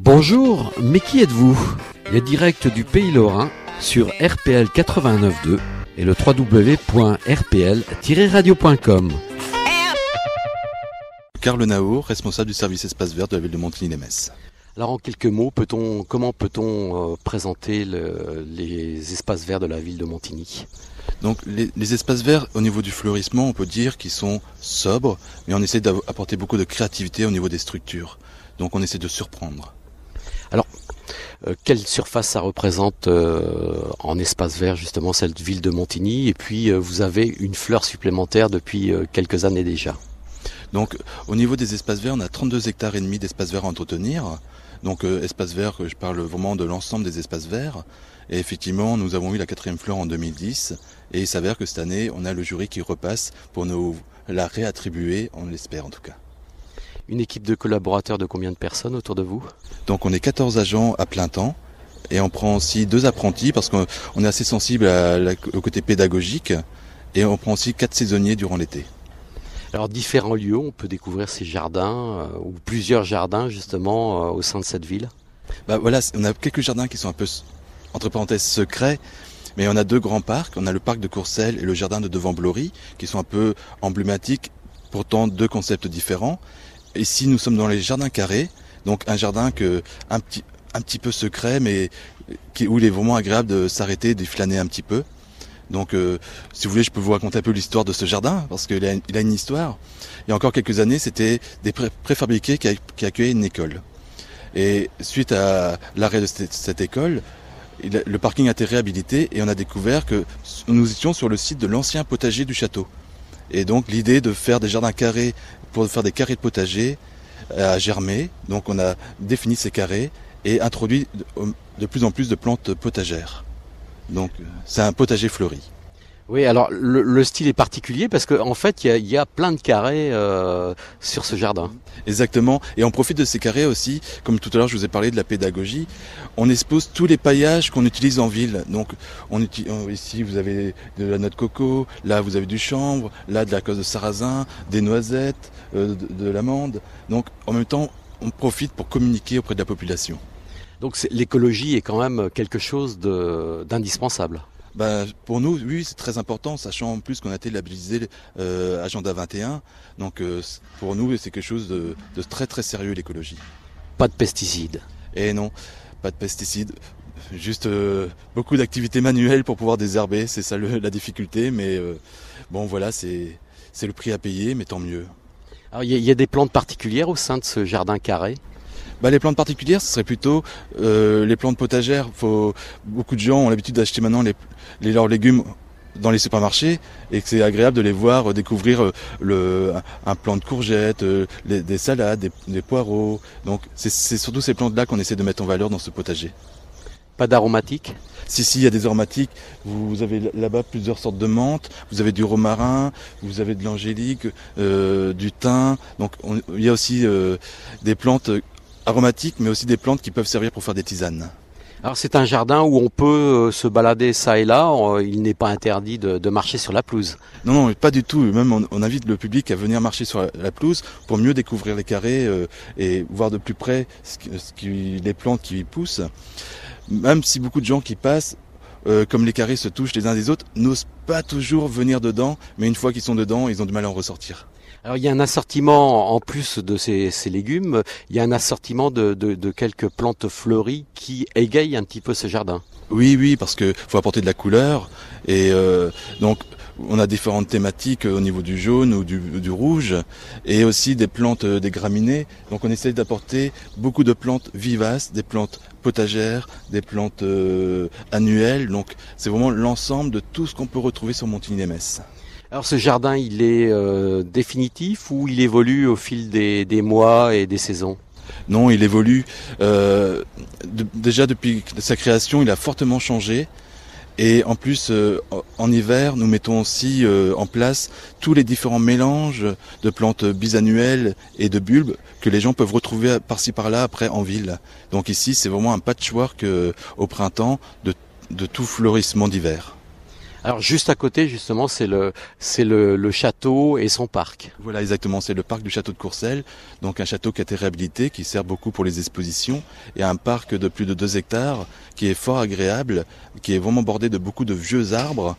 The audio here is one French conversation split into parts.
Bonjour, mais qui êtes-vous? Les directs du Pays Lorrain sur RPL 89.2 et le www.rpl-radio.com. Carl Naour, responsable du service espace vert de la ville de Montigny-les-Metz. Alors en quelques mots, peut-on, comment peut-on euh, présenter le- les espaces verts de la ville de Montigny? Donc les, les espaces verts au niveau du fleurissement, on peut dire qu'ils sont sobres, mais on essaie d'apporter beaucoup de créativité au niveau des structures. Donc on essaie de surprendre. Euh, Quelle surface ça représente euh, en espace vert justement cette ville de Montigny? Et puis euh, vous avez une fleur supplémentaire depuis quelques années déjà. Donc au niveau des espaces verts, on a 32 hectares et demi d'espaces verts à entretenir. Donc euh, espaces verts, je parle vraiment de l'ensemble des espaces verts. Et effectivement, nous avons eu la quatrième fleur en 2010. Et il s'avère que cette année, on a le jury qui repasse pour nous la réattribuer, on l'espère en tout cas. Une équipe de collaborateurs de combien de personnes autour de vous? Donc on est 14 agents à plein temps et on prend aussi deux apprentis parce qu'on on est assez sensible à la- au côté pédagogique et on prend aussi quatre saisonniers durant l'été. Alors différents lieux, on peut découvrir ces jardins euh, ou plusieurs jardins justement euh, au sein de cette ville. Bah voilà, on a quelques jardins qui sont un peu entre parenthèses secrets, mais on a deux grands parcs. On a le parc de Courcelles et le jardin de Devant-Blory qui sont un peu emblématiques, pourtant deux concepts différents. Ici, nous sommes dans les jardins carrés, donc un jardin que un petit peu secret, mais où il est vraiment agréable de s'arrêter, de flâner un petit peu. Donc, euh, si vous voulez, je peux vous raconter un peu l'histoire de ce jardin, parce qu'il a, une histoire. Il y a encore quelques années, c'était des pré- préfabriqués qui, accueillaient une école. Et suite à l'arrêt de cette, école, le parking a été réhabilité et on a découvert que nous étions sur le site de l'ancien potager du château. Et donc l'idée de faire des jardins carrés pour faire des carrés de potager a germé. Donc on a défini ces carrés et introduit de plus en plus de plantes potagères. Donc euh, c'est un potager fleuri. Oui, alors le, le style est particulier parce qu'en en fait, il y a, il y a plein de carrés euh, sur ce jardin. Exactement. Et on profite de ces carrés aussi, comme tout à l'heure je vous ai parlé de la pédagogie, on expose tous les paillages qu'on utilise en ville. Donc on utilise, ici vous avez de la noix de coco, là vous avez du chanvre, là de la cause de sarrasin, des noisettes, euh, de, de l'amande. Donc en même temps on profite pour communiquer auprès de la population. Donc l'écologie est quand même quelque chose d'indispensable. Bah, pour nous, oui, c'est très important, sachant en plus qu'on a été labellisé euh, Agenda 21. Donc euh, pour nous, c'est quelque chose de, de très très sérieux l'écologie. Pas de pesticides. Et non, pas de pesticides, juste euh, beaucoup d'activités manuelles pour pouvoir désherber, c'est ça le- la difficulté, mais bon voilà, c'est le prix à payer, mais tant mieux. Alors il y, a- il y a des plantes particulières au sein de ce jardin carré? Bah, les plantes particulières, ce serait plutôt euh, les plantes potagères. Faut, beaucoup de gens ont l'habitude d'acheter maintenant les, les, leurs légumes dans les supermarchés et que c'est agréable de les voir euh, découvrir euh, le, un plant de courgettes, euh, les- des salades, des, des poireaux. Donc c'est c'est surtout ces plantes-là qu'on essaie de mettre en valeur dans ce potager. Pas d'aromatiques. Si, si, il y a des aromatiques. Vous avez là-bas plusieurs sortes de menthes. Vous avez du romarin, vous avez de l'angélique, euh, du thym. Donc, on- il y a aussi euh, des plantes aromatiques, mais aussi des plantes qui peuvent servir pour faire des tisanes. Alors c'est un jardin où on peut euh, se balader ça et là. Euh, Il n'est pas interdit de, de marcher sur la pelouse. Non, non, pas du tout. Même, on, on invite le public à venir marcher sur la, la pelouse pour mieux découvrir les carrés euh, et voir de plus près ce qui, ce qui- les plantes qui y poussent. Même si beaucoup de gens qui passent, euh, comme les carrés se touchent les uns des autres, n'osent pas toujours venir dedans, mais une fois qu'ils sont dedans, ils ont du mal à en ressortir. Alors il y a un assortiment en plus de ces, légumes. Il y a un assortiment de, quelques plantes fleuries qui égayent un petit peu ce jardin. Oui, oui, parce que faut apporter de la couleur et euh, donc on a différentes thématiques euh, au niveau du jaune ou du, rouge et aussi des plantes euh, des graminées. Donc on essaye d'apporter beaucoup de plantes vivaces, des plantes potagères, des plantes euh, annuelles. Donc c'est vraiment l'ensemble de tout ce qu'on peut retrouver sur Montigny-les-Metz. Alors ce jardin, il est euh, définitif ou il évolue au fil des, des mois et des saisons? Non, il évolue. Euh, déjà depuis sa création, il a fortement changé. Et en plus, euh, en- hiver, nous mettons aussi en place tous les différents mélanges de plantes bisannuelles et de bulbes que les gens peuvent retrouver par-ci par-là après en ville. Donc ici, c'est vraiment un patchwork au printemps de, de tout fleurissement d'hiver. Alors juste à côté, justement, c'est le c'est le, château et son parc. Voilà, exactement. C'est le parc du château de Courcelles, donc un château qui a été réhabilité, qui sert beaucoup pour les expositions, et un parc de plus de 2 hectares qui est fort agréable, qui est vraiment bordé de beaucoup de vieux arbres.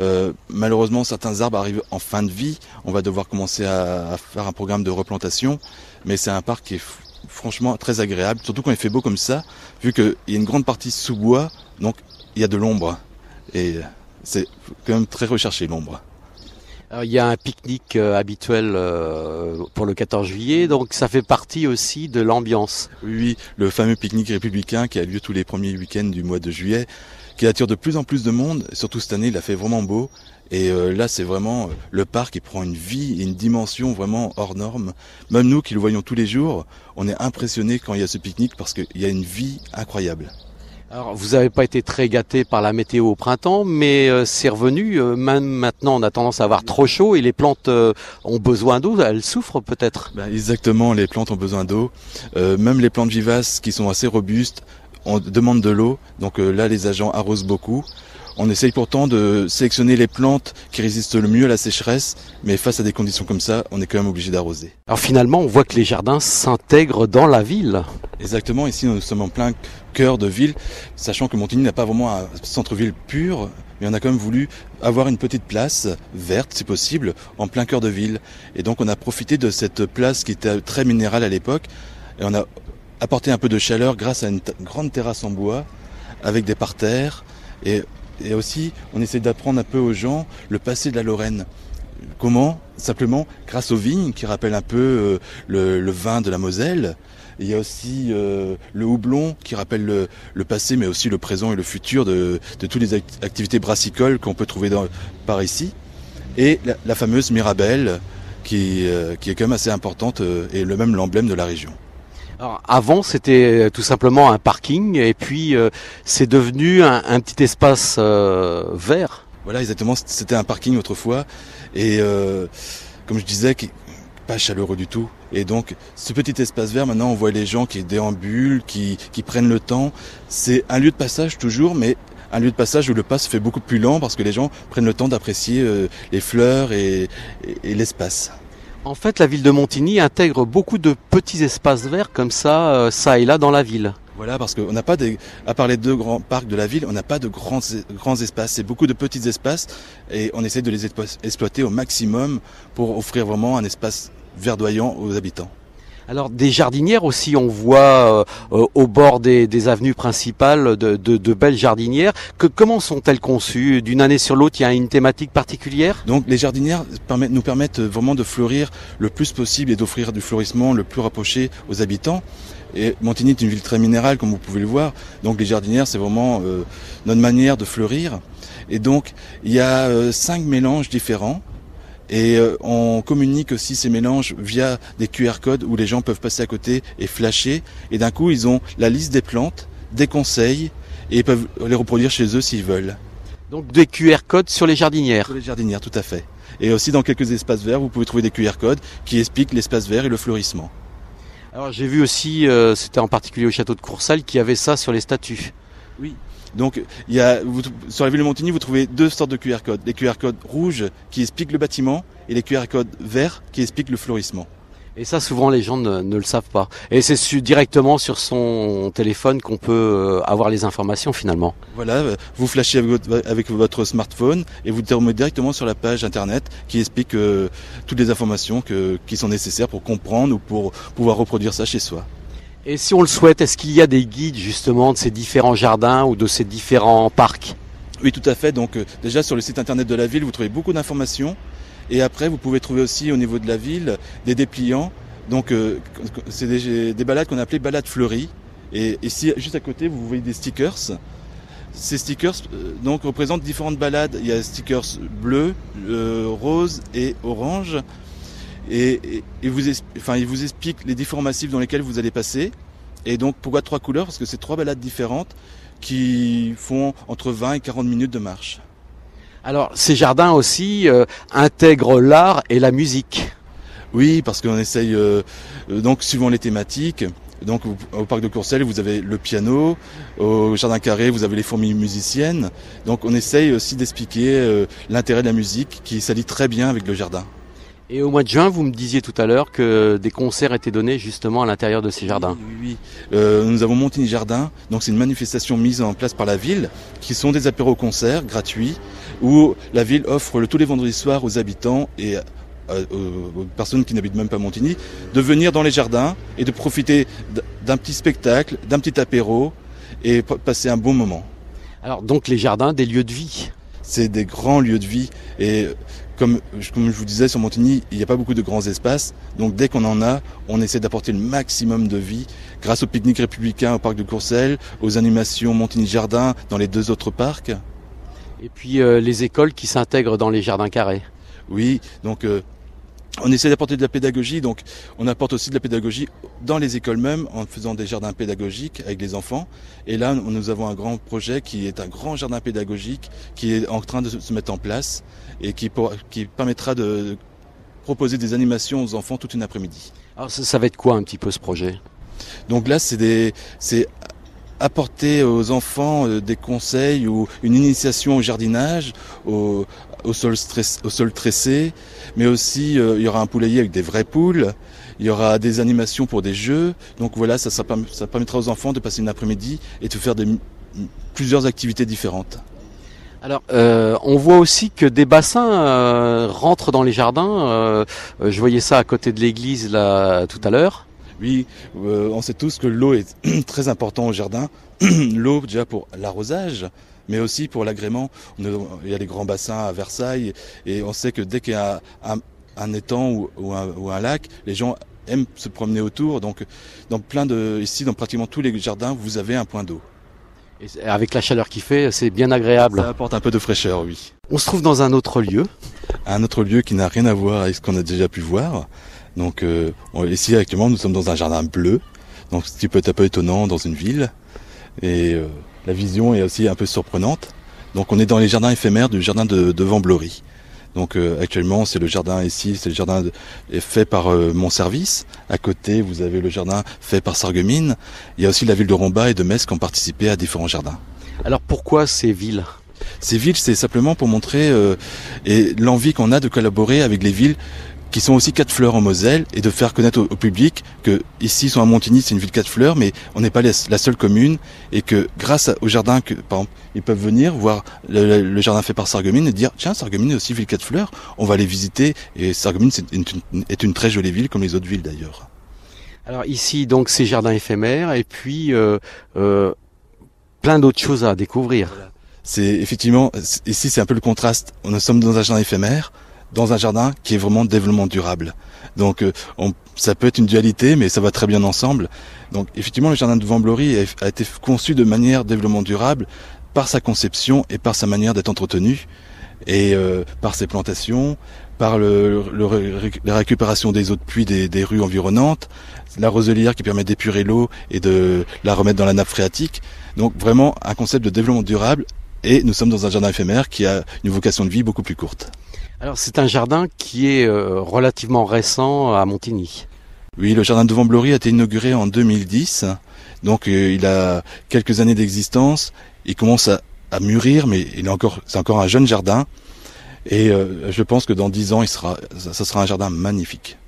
Euh, malheureusement, certains arbres arrivent en fin de vie. On va devoir commencer à, à faire un programme de replantation, mais c'est un parc qui est franchement très agréable, surtout quand il fait beau comme ça, vu qu'il y a une grande partie sous bois, donc il y a de l'ombre. Et c'est quand même très recherché l'ombre. il y a un pique-nique euh, habituel euh, pour le 14 juillet, donc ça fait partie aussi de l'ambiance. Oui, oui, le fameux pique-nique républicain qui a lieu tous les premiers week-ends du mois de juillet, qui attire de plus en plus de monde. Surtout cette année, il a fait vraiment beau. Et euh, là, c'est vraiment le parc qui prend une vie et une dimension vraiment hors norme. Même nous qui le voyons tous les jours, on est impressionnés quand il y a ce pique-nique parce qu'il y a une vie incroyable. Alors, vous n'avez pas été très gâté par la météo au printemps, mais euh, c'est revenu. Euh, même maintenant, on a tendance à avoir trop chaud et les plantes euh, ont besoin d'eau. Elles souffrent peut-être. Ben exactement, les plantes ont besoin d'eau. même les plantes vivaces qui sont assez robustes, on demande de l'eau. Donc là, les agents arrosent beaucoup. On essaye pourtant de sélectionner les plantes qui résistent le mieux à la sécheresse, mais face à des conditions comme ça, on est quand même obligé d'arroser. Alors finalement, on voit que les jardins s'intègrent dans la ville. Exactement, ici nous sommes en plein cœur de ville, sachant que Montigny n'a pas vraiment un centre-ville pur, mais on a quand même voulu avoir une petite place verte, si possible, en plein cœur de ville. Et donc on a profité de cette place qui était très minérale à l'époque, et on a apporté un peu de chaleur grâce à une grande terrasse en bois, avec des parterres, et et aussi, on essaie d'apprendre un peu aux gens le passé de la Lorraine. Comment Simplement grâce aux vignes qui rappellent un peu euh, le, vin de la Moselle. il y a aussi euh, le houblon qui rappelle le, passé, mais aussi le présent et le futur de, toutes les activités brassicoles qu'on peut trouver par ici. Et la, fameuse Mirabelle qui, euh, qui est quand même assez importante et le même l'emblème de la région. Alors, avant, c'était tout simplement un parking, et puis euh, c'est devenu un, petit espace euh, vert. Voilà, exactement. C'était un parking autrefois, et euh, comme je disais, pas chaleureux du tout. Et donc, ce petit espace vert, maintenant, on voit les gens qui déambulent, qui, prennent le temps. C'est un lieu de passage toujours, mais un lieu de passage où le pas se fait beaucoup plus lent parce que les gens prennent le temps d'apprécier les fleurs et l'espace. En fait, la ville de Montigny intègre beaucoup de petits espaces verts comme ça, euh, ça et là dans la ville. Voilà, parce qu'on n'a pas des, à part les deux grands parcs de la ville, on n'a pas de grands, grands espaces. C'est beaucoup de petits espaces et on essaie de les exploiter au maximum pour offrir vraiment un espace verdoyant aux habitants. Alors des jardinières aussi, on voit euh, euh, au bord des, avenues principales de, belles jardinières. Que, comment sont-elles conçues? D'une année sur l'autre, il y a une thématique particulière? Donc les jardinières nous permettent vraiment de fleurir le plus possible et d'offrir du fleurissement le plus rapproché aux habitants. Et Montigny est une ville très minérale, comme vous pouvez le voir. Donc les jardinières, c'est vraiment euh, notre manière de fleurir. Et donc il y a cinq mélanges différents et euh, on communique aussi ces mélanges via des QR codes où les gens peuvent passer à côté et flasher. Et d'un coup, ils ont la liste des plantes, des conseils, et ils peuvent les reproduire chez eux s'ils veulent. Donc des QR codes sur les jardinières Sur les jardinières, tout à fait. Et aussi dans quelques espaces verts, vous pouvez trouver des QR codes qui expliquent l'espace vert et le fleurissement. Alors j'ai vu aussi, euh, c'était en particulier au château de Coursal, qui avait ça sur les statues. Oui, donc, il y a, sur la ville de Montigny, vous trouvez deux sortes de QR codes. Les QR codes rouges qui expliquent le bâtiment et les QR codes verts qui expliquent le fleurissement. Et ça, souvent, les gens ne, le savent pas. Et c'est directement sur son téléphone qu'on peut euh, avoir les informations finalement. Voilà, euh, vous flashez avec votre, smartphone et vous tombez directement sur la page internet qui explique euh, toutes les informations qui sont nécessaires pour comprendre ou pour pouvoir reproduire ça chez soi. Et si on le souhaite, est-ce qu'il y a des guides justement de ces différents jardins ou de ces différents parcs? Oui, tout à fait. Donc euh, déjà sur le site internet de la ville, vous trouvez beaucoup d'informations. Et après, vous pouvez trouver aussi au niveau de la ville des dépliants. Donc euh, c'est des, balades qu'on appelait balades fleuries. Et ici, juste à côté, vous voyez des stickers. Ces stickers euh, donc représentent différentes balades. Il y a stickers bleus, roses et orange et, vous, enfin, il vous explique les différents massifs dans lesquels vous allez passer. Et donc pourquoi trois couleurs? Parce que c'est trois balades différentes qui font entre 20 et 40 minutes de marche. Alors ces jardins aussi euh, intègrent l'art et la musique. Oui, parce qu'on essaye, euh, euh, donc suivant les thématiques, Donc au parc de Courcelles, vous avez le piano, au jardin carré, vous avez les fourmis musiciennes. Donc on essaye aussi d'expliquer euh, l'intérêt de la musique qui s'allie très bien avec le jardin. Et au mois de juin, vous me disiez tout à l'heure que des concerts étaient donnés justement à l'intérieur de ces jardins. Oui, oui. Euh, nous avons Montigny Jardin, donc c'est une manifestation mise en place par la ville, qui sont des apéros-concerts gratuits, où la ville offre le, tous les vendredis soirs aux habitants et euh, aux personnes qui n'habitent même pas Montigny, de venir dans les jardins et de profiter d'un petit spectacle, d'un petit apéro et passer un bon moment. Alors donc les jardins, des lieux de vie C'est des grands lieux de vie et comme, comme je vous disais sur Montigny, il n'y a pas beaucoup de grands espaces, donc dès qu'on en a, on essaie d'apporter le maximum de vie grâce au pique-nique républicain au parc de Courcelles, aux animations Montigny Jardin dans les deux autres parcs. Et puis euh, les écoles qui s'intègrent dans les jardins carrés. Oui, donc euh, on essaie d'apporter de la pédagogie, donc on apporte aussi de la pédagogie dans les écoles même en faisant des jardins pédagogiques avec les enfants. Et là, nous avons un grand projet qui est un grand jardin pédagogique qui est en train de se mettre en place et qui, qui permettra de proposer des animations aux enfants toute une après-midi. Alors ça, va être quoi un petit peu ce projet? Donc là, c'est des, c'est apporter aux enfants euh, des conseils ou une initiation au jardinage, au, au sol, stress, au sol tressé, mais aussi euh, il y aura un poulailler avec des vraies poules, il y aura des animations pour des jeux. Donc voilà, ça, ça, ça permettra aux enfants de passer une après-midi et de faire des, plusieurs activités différentes. Alors, euh, on voit aussi que des bassins euh, rentrent dans les jardins. Je voyais ça à côté de l'église là tout à l'heure. Oui, on sait tous que l'eau est très important au jardin. l'eau déjà pour l'arrosage, mais aussi pour l'agrément. Il y a des grands bassins à Versailles et on sait que dès qu'il y a un, étang ou, un, lac, les gens aiment se promener autour. Donc, dans plein de, ici, dans pratiquement tous les jardins, vous avez un point d'eau. Et avec la chaleur qui fait, c'est bien agréable. Ça apporte un peu de fraîcheur, oui. On se trouve dans un autre lieu. Un autre lieu qui n'a rien à voir avec ce qu'on a déjà pu voir. Donc, euh, ici, actuellement, nous sommes dans un jardin bleu. Donc, ce qui peut être un peu étonnant dans une ville. Et euh, la vision est aussi un peu surprenante. Donc on est dans les jardins éphémères du jardin de, de Vamblory. Donc euh, actuellement c'est le jardin ici, c'est le jardin fait par euh, mon service. À côté vous avez le jardin fait par Sarreguemines. Il y a aussi la ville de Romba et de Metz qui ont participé à différents jardins. Alors pourquoi ces villes? Ces villes c'est simplement pour montrer et l'envie qu'on a de collaborer avec les villes qui sont aussi quatre fleurs en Moselle et de faire connaître au, public que ici sont à Montigny, c'est une ville quatre fleurs, mais on n'est pas la seule commune et que grâce au jardin, que par exemple, ils peuvent venir voir le, jardin fait par Sarreguemines et dire tiens Sarreguemines est aussi ville quatre fleurs, on va aller visiter et Sarreguemines est une, très jolie ville comme les autres villes d'ailleurs. Alors ici donc ces jardins éphémères et puis euh, euh, plein d'autres choses à découvrir. C'est effectivement ici c'est un peu le contraste. Nous sommes dans un jardin éphémère dans un jardin qui est vraiment développement durable. Donc euh, on, ça peut être une dualité, mais ça va très bien ensemble. Donc effectivement, le jardin de Vamblory a été conçu de manière développement durable par sa conception et par sa manière d'être entretenu, et euh, par ses plantations, par le, la récupération des eaux de pluie des, des rues environnantes, la roselière qui permet d'épurer l'eau et de la remettre dans la nappe phréatique. Donc vraiment un concept de développement durable et nous sommes dans un jardin éphémère qui a une vocation de vie beaucoup plus courte. Alors c'est un jardin qui est euh, relativement récent à Montigny. Oui, le jardin de Vamblory a été inauguré en 2010, donc euh, il a quelques années d'existence. Il commence à, mûrir, mais il est encore, c'est encore un jeune jardin. Et euh, je pense que dans dix ans, il sera, ça sera un jardin magnifique.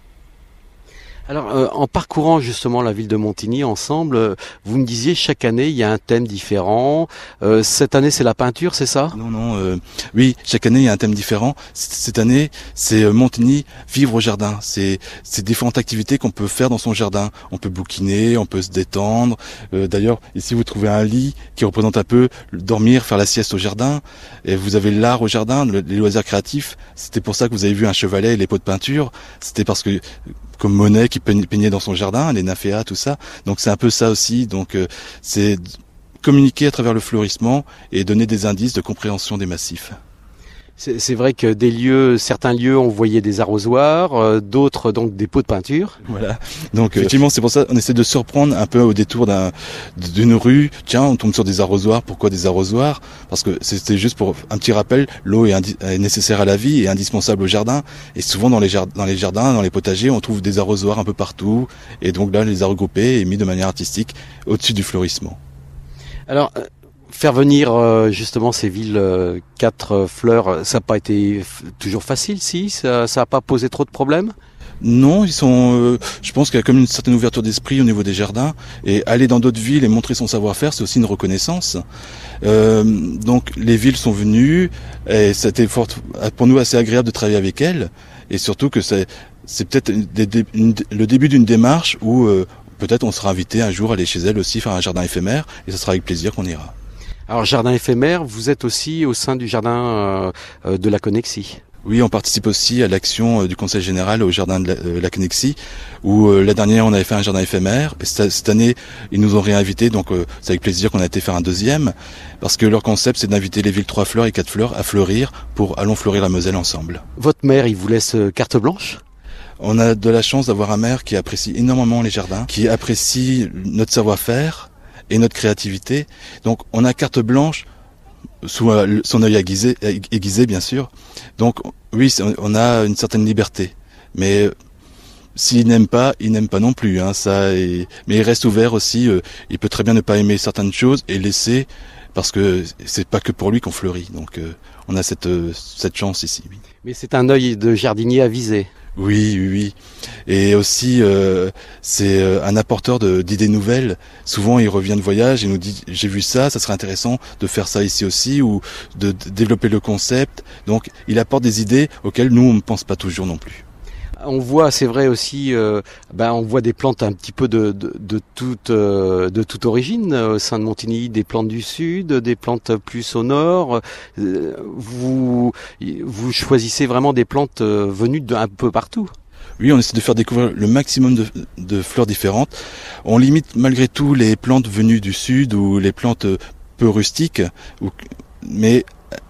Alors, euh, en parcourant justement la ville de Montigny ensemble, euh, vous me disiez chaque année il y a un thème différent. Euh, cette année c'est la peinture, c'est ça? Non, non. oui, chaque année il y a un thème différent. Cette année c'est Montigny vivre au jardin. C'est c'est différentes activités qu'on peut faire dans son jardin. On peut bouquiner, on peut se détendre. D'ailleurs ici vous trouvez un lit qui représente un peu dormir, faire la sieste au jardin. Et vous avez l'art au jardin, les loisirs créatifs. C'était pour ça que vous avez vu un chevalet et les pots de peinture. C'était parce que comme Monet qui peignait dans son jardin, les nymphéas, tout ça. Donc c'est un peu ça aussi. Donc euh, c'est communiquer à travers le fleurissement et donner des indices de compréhension des massifs. C'est vrai que des lieux, certains lieux, on voyait des arrosoirs, euh, d'autres donc des pots de peinture. Voilà. Donc euh, effectivement, c'est pour ça on essaie de surprendre un peu au détour d'une rue. Tiens, on tombe sur des arrosoirs. Pourquoi des arrosoirs? Parce que c'était juste pour un petit rappel. L'eau est, nécessaire à la vie et indispensable au jardin. Et souvent dans les, jardins, dans les jardins, dans les potagers, on trouve des arrosoirs un peu partout. Et donc là, on les a regroupés et mis de manière artistique au-dessus du fleurissement. Alors, euh, faire venir euh, justement ces villes euh, quatre euh, fleurs, ça n'a pas été toujours facile, si? Ça n'a pas posé trop de problèmes? Non, ils sont. je pense qu'il y a comme une certaine ouverture d'esprit au niveau des jardins et aller dans d'autres villes et montrer son savoir-faire, c'est aussi une reconnaissance. donc les villes sont venues et c'était pour nous assez agréable de travailler avec elles et surtout que c'est c'est peut-être le début d'une démarche où peut-être on sera invité un jour à aller chez elles aussi faire un jardin éphémère et ce sera avec plaisir qu'on ira. Alors jardin éphémère, vous êtes aussi au sein du jardin euh, euh, de la Connexie. Oui, on participe aussi à l'action euh, du Conseil général au jardin de la, Connexie, où la dernière on avait fait un jardin éphémère. cette, année, ils nous ont réinvité, donc c'est avec plaisir qu'on a été faire un deuxième, parce que leur concept c'est d'inviter les villes trois fleurs et quatre fleurs à fleurir pour allons fleurir la Moselle ensemble. Votre maire, il vous laisse carte blanche? On a de la chance d'avoir un maire qui apprécie énormément les jardins, qui apprécie notre savoir-faire et notre créativité. Donc on a carte blanche sous euh, son œil aiguisé, aiguisé bien sûr. Donc oui, on a une certaine liberté. Mais euh, s'il n'aime pas, il n'aime pas non plus. Hein, ça. mais il reste ouvert aussi. Euh, il peut très bien ne pas aimer certaines choses et laisser parce que c'est pas que pour lui qu'on fleurit. Donc on a cette cette chance ici. Mais c'est un œil de jardinier avisé. Oui, oui, oui. Et aussi, euh, c'est euh, un apporteur d'idées nouvelles. Souvent, il revient de voyage et nous dit j'ai vu ça, ça serait intéressant de faire ça ici aussi ou de développer le concept. Donc, il apporte des idées auxquelles nous on ne pense pas toujours non plus. On voit, c'est vrai aussi, euh, ben on voit des plantes un petit peu de, de, de toute euh, de toute origine au sein de Montigny, des plantes du sud, des plantes plus au nord. Euh, vous vous choisissez vraiment des plantes venues d'un peu partout. Oui, on essaie de faire découvrir le maximum de, de, fleurs différentes. On limite malgré tout les plantes venues du sud ou les plantes peu rustiques, mais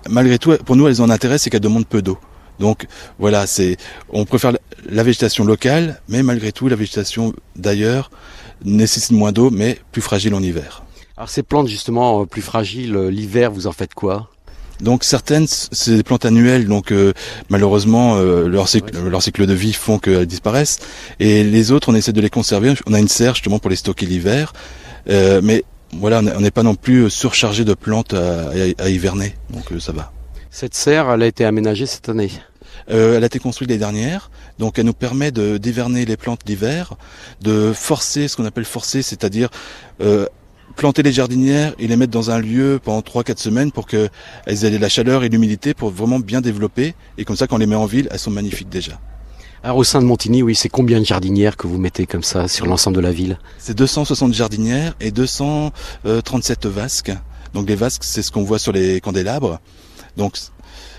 malgré tout, pour nous, elles ont un intérêt, c'est qu'elles demandent peu d'eau. Donc voilà, c'est on préfère la végétation locale, mais malgré tout la végétation d'ailleurs nécessite moins d'eau, mais plus fragile en hiver. Alors ces plantes justement euh, plus fragiles euh, l'hiver, vous en faites quoi? Donc certaines, c'est des plantes annuelles, donc euh, malheureusement leur, cycle, leur cycle de vie font qu'elles disparaissent. Et les autres, on essaie de les conserver. On a une serre justement pour les stocker l'hiver, mais voilà, on n'est pas non plus surchargé de plantes à, à hiverner, donc ça va. Cette serre, elle a été aménagée cette année euh, elle a été construite l'année dernière, donc elle nous permet de d'hiverner les plantes d'hiver, de forcer ce qu'on appelle forcer, c'est-à-dire euh, planter les jardinières et les mettre dans un lieu pendant 3-4 semaines pour qu'elles aient de la chaleur et l'humidité pour vraiment bien développer. Et comme ça, quand on les met en ville, elles sont magnifiques déjà. Alors au sein de Montigny, oui, c'est combien de jardinières que vous mettez comme ça sur l'ensemble de la ville? C'est 260 jardinières et 237 vasques. Donc les vasques, c'est ce qu'on voit sur les candélabres. Donc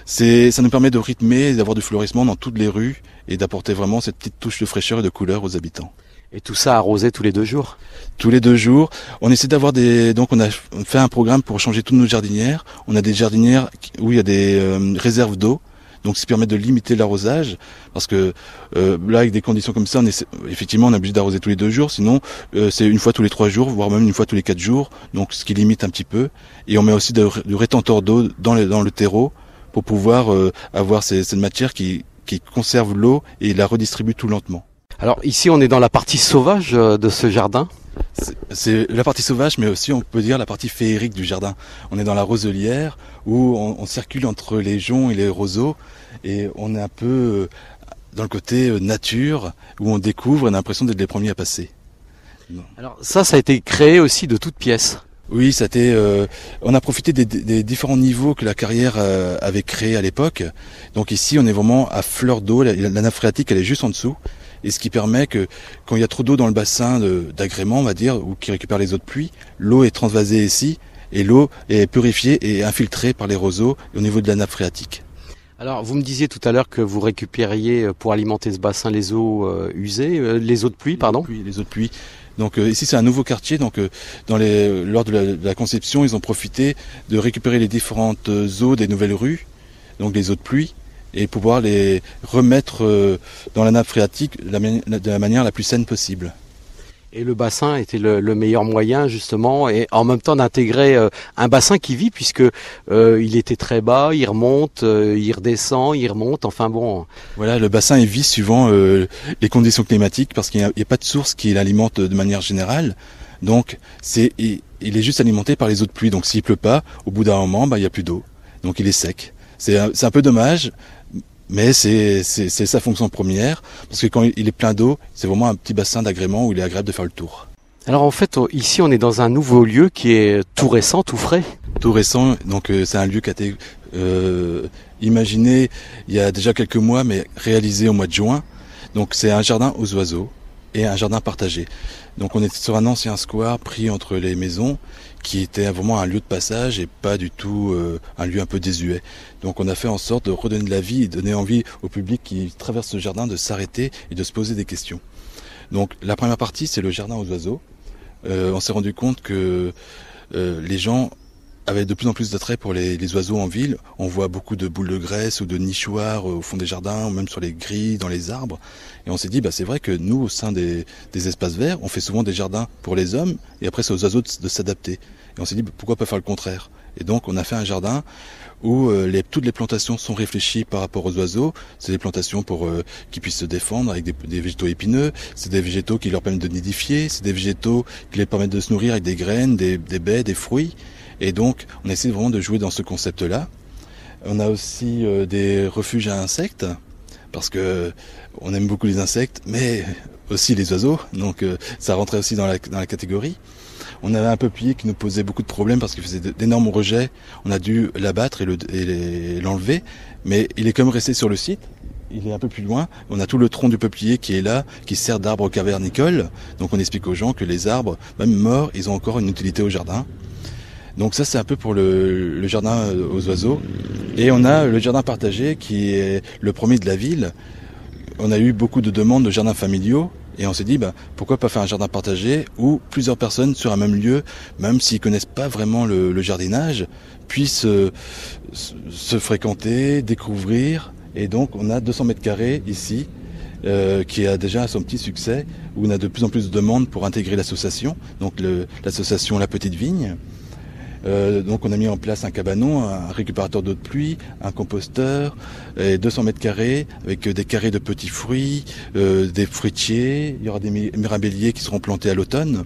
c'est, ça nous permet de rythmer, d'avoir du fleurissement dans toutes les rues et d'apporter vraiment cette petite touche de fraîcheur et de couleur aux habitants. Et tout ça arrosé tous les deux jours? Tous les deux jours. On essaie d'avoir des. Donc on a fait un programme pour changer toutes nos jardinières. On a des jardinières où il y a des euh, réserves d'eau. Donc ça permet de limiter l'arrosage parce que euh, là avec des conditions comme ça, on effectivement on est obligé d'arroser tous les deux jours. Sinon euh, c'est une fois tous les trois jours, voire même une fois tous les quatre jours. Donc ce qui limite un petit peu. Et on met aussi du rétenteur d'eau dans, le terreau pour pouvoir euh, avoir cette matière qui, qui conserve l'eau et la redistribue tout lentement. Alors ici on est dans la partie sauvage de ce jardin. C'est la partie sauvage, mais aussi on peut dire la partie féerique du jardin. On est dans la roselière où on, circule entre les joncs et les roseaux et on est un peu euh, dans le côté nature où on découvre, on a l'impression d'être les premiers à passer. Alors ça, ça a été créé aussi de toutes pièces. Oui, ça euh, on a profité des, différents niveaux que la carrière euh, avait créés à l'époque. Donc ici, on est vraiment à fleur d'eau. La, nappe phréatique, elle est juste en dessous. Et ce qui permet que quand il y a trop d'eau dans le bassin d'agrément, on va dire, ou qui récupère les eaux de pluie, l'eau est transvasée ici et l'eau est purifiée et infiltrée par les roseaux au niveau de la nappe phréatique. Alors, vous me disiez tout à l'heure que vous récupériez euh, pour alimenter ce bassin les eaux usées, les eaux de pluie, pardon. Les eaux de pluie. Donc euh, ici c'est un nouveau quartier. Donc euh, lors de la, conception, ils ont profité de récupérer les différentes eaux des nouvelles rues. donc les eaux de pluie, et pouvoir les remettre euh, dans la nappe phréatique de la manière la plus saine possible. Et le bassin était le, meilleur moyen justement, et en même temps d'intégrer euh, un bassin qui vit puisque euh, il était très bas, il remonte, il redescend, il remonte. Enfin bon. Voilà, le bassin est vit suivant les conditions climatiques parce qu'il n'y a, pas de source qui l'alimente de manière générale. Donc c'est il, est juste alimenté par les eaux de pluie. Donc s'il pleut pas, au bout d'un moment, bah, il n'y a plus d'eau. Donc il est sec. C'est un peu dommage, mais c'est sa fonction première, parce que quand il est plein d'eau, c'est vraiment un petit bassin d'agrément où il est agréable de faire le tour. Alors en fait, ici on est dans un nouveau lieu qui est tout récent, tout frais. Tout récent, donc euh, c'est un lieu qui a été euh, imaginé il y a déjà quelques mois, mais réalisé au mois de juin. Donc c'est un jardin aux oiseaux et un jardin partagé. Donc on est sur un ancien square pris entre les maisons qui était vraiment un lieu de passage et pas du tout euh, un lieu un peu désuet. Donc on a fait en sorte de redonner de la vie et donner envie au public qui traverse ce jardin de s'arrêter et de se poser des questions. Donc la première partie c'est le jardin aux oiseaux. Euh, on s'est rendu compte que euh, les gens avaient de plus en plus d'attrait pour les, oiseaux en ville. On voit beaucoup de boules de graisse ou de nichoirs au fond des jardins, ou même sur les grilles, dans les arbres. Et on s'est dit, bah, c'est vrai que nous, au sein des, espaces verts, on fait souvent des jardins pour les hommes, et après c'est aux oiseaux de s'adapter. Et on s'est dit pourquoi pas faire le contraire? Et donc on a fait un jardin où euh, les, toutes les plantations sont réfléchies par rapport aux oiseaux. C'est des plantations pour euh, qu'ils puissent se défendre avec des, végétaux épineux. C'est des végétaux qui leur permettent de nidifier. C'est des végétaux qui les permettent de se nourrir avec des graines, des, des baies, des fruits. Et donc on essaie vraiment de jouer dans ce concept-là. On a aussi euh, des refuges à insectes parce que on aime beaucoup les insectes, mais aussi les oiseaux. Donc ça rentrait aussi dans la, dans la catégorie. On avait un peuplier qui nous posait beaucoup de problèmes parce qu'il faisait d'énormes rejets. On a dû l'abattre et l'enlever, mais il est quand même resté sur le site. Il est un peu plus loin. On a tout le tronc du peuplier qui est là, qui sert d'arbre cavernicole. Donc on explique aux gens que les arbres, même morts, ils ont encore une utilité au jardin. Donc ça c'est un peu pour le, jardin aux oiseaux. Et on a le jardin partagé qui est le premier de la ville. On a eu beaucoup de demandes de jardins familiaux et on s'est dit, bah, pourquoi pas faire un jardin partagé où plusieurs personnes sur un même lieu, même s'ils connaissent pas vraiment le, jardinage, puissent euh, se fréquenter, découvrir. Et donc, on a 200 mètres carrés ici, euh, qui a déjà son petit succès, où on a de plus en plus de demandes pour intégrer l'association, donc l'association La Petite Vigne. Euh, donc on a mis en place un cabanon, un récupérateur d'eau de pluie, un composteur, et 200 mètres carrés avec des carrés de petits fruits, euh, des fruitiers. Il y aura des mirabelliers qui seront plantés à l'automne.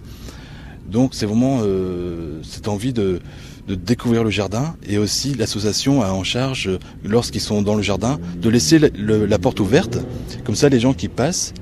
Donc c'est vraiment euh, cette envie de, découvrir le jardin et aussi l'association a en charge, lorsqu'ils sont dans le jardin, de laisser la porte ouverte. Comme ça les gens qui passent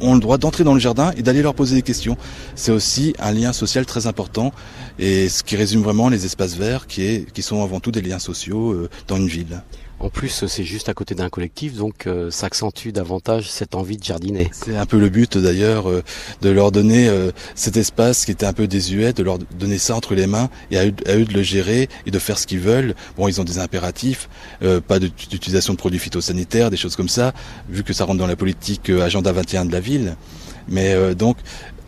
ont le droit d'entrer dans le jardin et d'aller leur poser des questions. C'est aussi un lien social très important et ce qui résume vraiment les espaces verts qui, qui sont avant tout des liens sociaux euh, dans une ville. En plus, c'est juste à côté d'un collectif, donc euh, ça accentue davantage cette envie de jardiner. C'est un peu le but d'ailleurs, euh, de leur donner euh, cet espace qui était un peu désuet, de leur donner ça entre les mains et à eux, de le gérer et de faire ce qu'ils veulent. Bon, ils ont des impératifs, pas d'utilisation de produits phytosanitaires, des choses comme ça, vu que ça rentre dans la politique agenda 21 de la ville. Mais donc,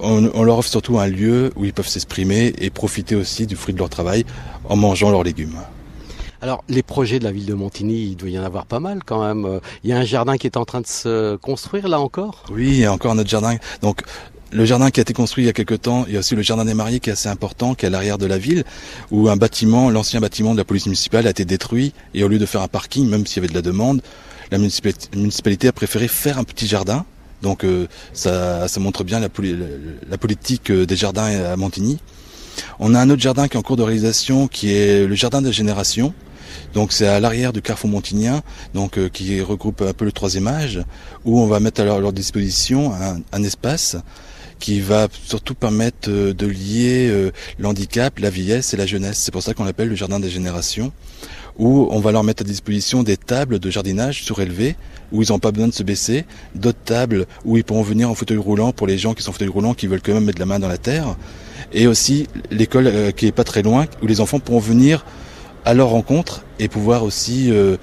on, on, leur offre surtout un lieu où ils peuvent s'exprimer et profiter aussi du fruit de leur travail en mangeant leurs légumes. Alors, les projets de la ville de Montigny, il doit y en avoir pas mal quand même. Il y a un jardin qui est en train de se construire là encore? Oui, il y a encore notre jardin. Donc, le jardin qui a été construit il y a quelque temps, il y a aussi le jardin des mariés qui est assez important, qui est à l'arrière de la ville, où un bâtiment, l'ancien bâtiment de la police municipale a été détruit, et au lieu de faire un parking, même s'il y avait de la demande, la municipalité a préféré faire un petit jardin. Donc euh, ça, montre bien la, la, politique euh, des jardins à Montigny. On a un autre jardin qui est en cours de réalisation, qui est le jardin des générations, donc c'est à l'arrière du carrefour montignien, donc euh, qui regroupe un peu le troisième âge, où on va mettre à leur, disposition un, espace qui va surtout permettre euh, de lier euh, l'handicap, la vieillesse et la jeunesse. C'est pour ça qu'on l'appelle le jardin des générations, où on va leur mettre à disposition des tables de jardinage surélevées, où ils n'ont pas besoin de se baisser, d'autres tables où ils pourront venir en fauteuil roulant pour les gens qui sont en fauteuil roulant, qui veulent quand même mettre la main dans la terre, et aussi l'école qui est pas très loin, où les enfants pourront venir à leur rencontre et pouvoir aussi euh,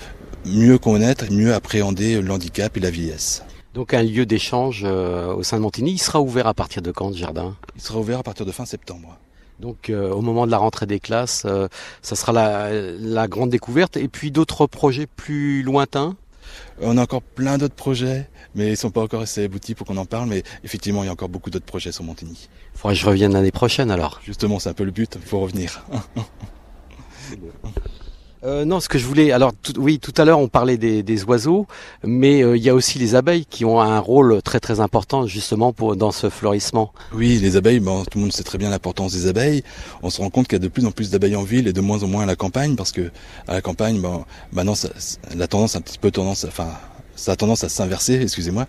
mieux connaître mieux appréhender l'handicap et la vieillesse. Donc un lieu d'échange euh, au sein de Montigny, il sera ouvert à partir de quand ce jardin? Il sera ouvert à partir de fin septembre. Donc euh, au moment de la rentrée des classes, euh, ça sera la, la grande découverte. Et puis d'autres projets plus lointains? On a encore plein d'autres projets, mais ils sont pas encore assez aboutis pour qu'on en parle. Mais effectivement, il y a encore beaucoup d'autres projets sur Montigny. Il faudrait que je revienne l'année prochaine alors. Justement, c'est un peu le but, il faut revenir. Euh, non, ce que je voulais, alors tout- oui, tout à l'heure on parlait des, des oiseaux, mais euh, il y a aussi les abeilles qui ont un rôle très très important justement pour dans ce fleurissement. Oui, les abeilles, bon, tout le monde sait très bien l'importance des abeilles. On se rend compte qu'il y a de plus en plus d'abeilles en ville et de moins en moins à la campagne, parce que à la campagne, bon, maintenant, ça, la tendance un petit peu tendance, enfin, ça a tendance à s'inverser, excusez-moi.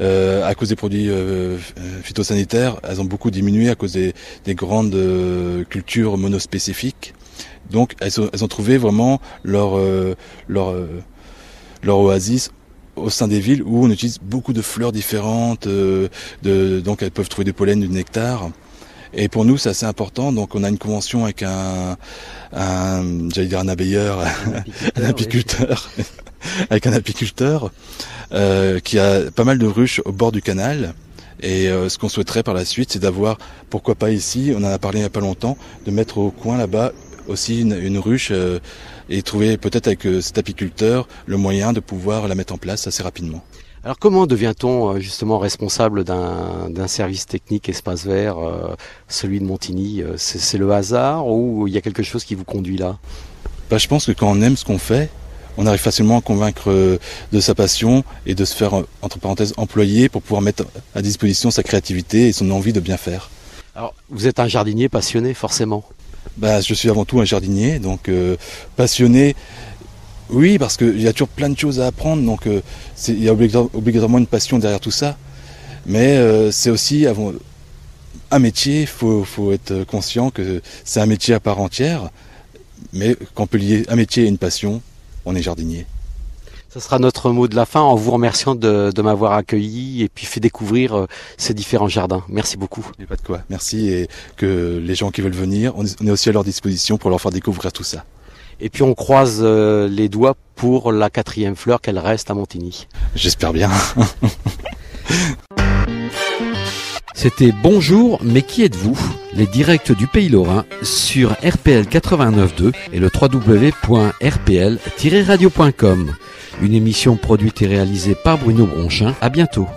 Euh, à cause des produits euh, phytosanitaires, elles ont beaucoup diminué à cause des, des grandes euh, cultures monospécifiques. Donc, elles ont, elles ont trouvé vraiment leur euh, leur euh, leur oasis au sein des villes où on utilise beaucoup de fleurs différentes, euh, de, donc elles peuvent trouver du pollen, du nectar. Et pour nous, c'est assez important. Donc, on a une convention avec un, un j'allais dire un abeilleur, un apiculteur, avec un apiculteur euh, qui a pas mal de ruches au bord du canal. Et euh, ce qu'on souhaiterait par la suite, c'est d'avoir, pourquoi pas ici, on en a parlé il n'y a pas longtemps, de mettre au coin là-bas aussi une, une ruche euh, et trouver peut-être avec euh, cet apiculteur le moyen de pouvoir la mettre en place assez rapidement. Alors comment devient-on euh, justement responsable d'un service technique espace vert, celui de Montigny C'est le hasard ou il y a quelque chose qui vous conduit là? Bah, je pense que quand on aime ce qu'on fait, on arrive facilement à convaincre de sa passion et de se faire, entre parenthèses, employer pour pouvoir mettre à disposition sa créativité et son envie de bien faire. Alors vous êtes un jardinier passionné forcément? Bah, je suis avant tout un jardinier, donc euh, passionné. Oui, parce qu'il y a toujours plein de choses à apprendre, donc euh, il y a obligato- obligatoirement une passion derrière tout ça. Mais euh, c'est aussi un métier, il faut, faut être conscient que c'est un métier à part entière, mais qu'on peut lier un métier et une passion, on est jardinier. Ce sera notre mot de la fin en vous remerciant de, de m'avoir accueilli et puis fait découvrir euh, ces différents jardins. Merci beaucoup. A pas de quoi. Merci et que les gens qui veulent venir, on est on est aussi à leur disposition pour leur faire découvrir tout ça. Et puis on croise euh, les doigts pour la quatrième fleur qu'elle reste à Montigny. J'espère bien. C'était Bonjour, mais qui êtes-vous? Les directs du Pays Lorrain sur RPL 89.2 et le www.rpl-radio.com. Une émission produite et réalisée par Bruno Bronchin. À bientôt.